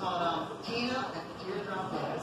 called um, Tina at the Teardrop Ball.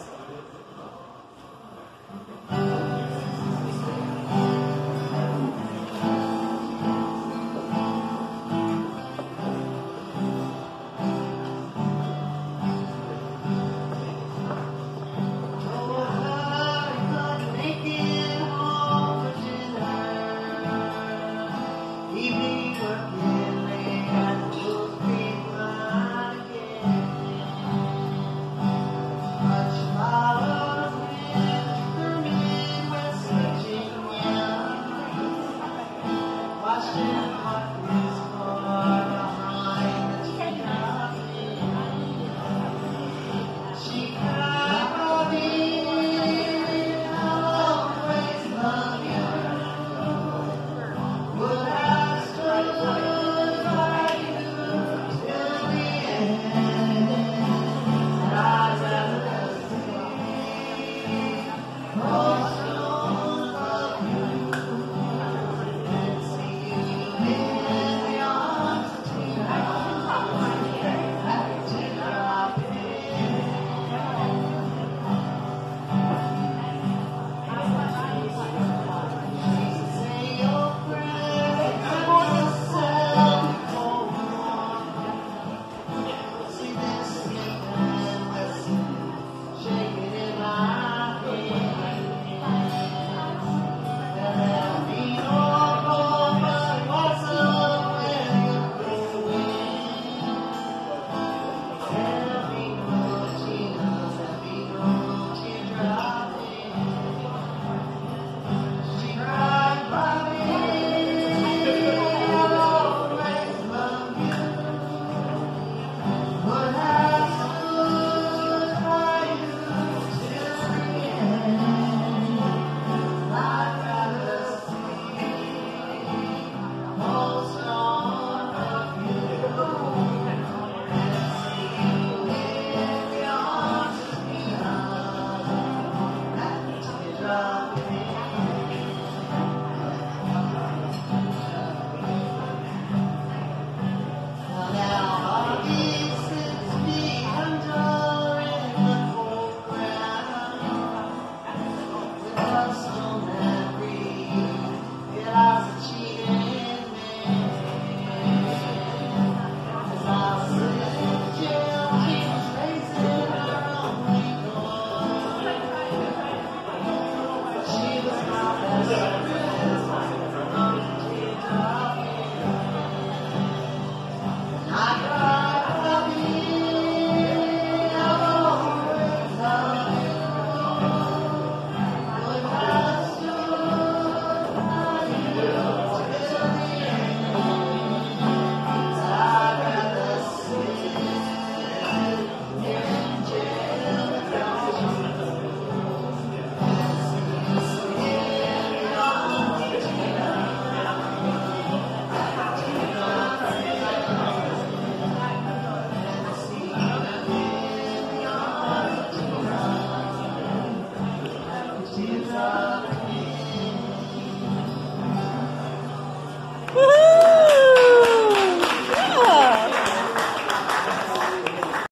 Amen.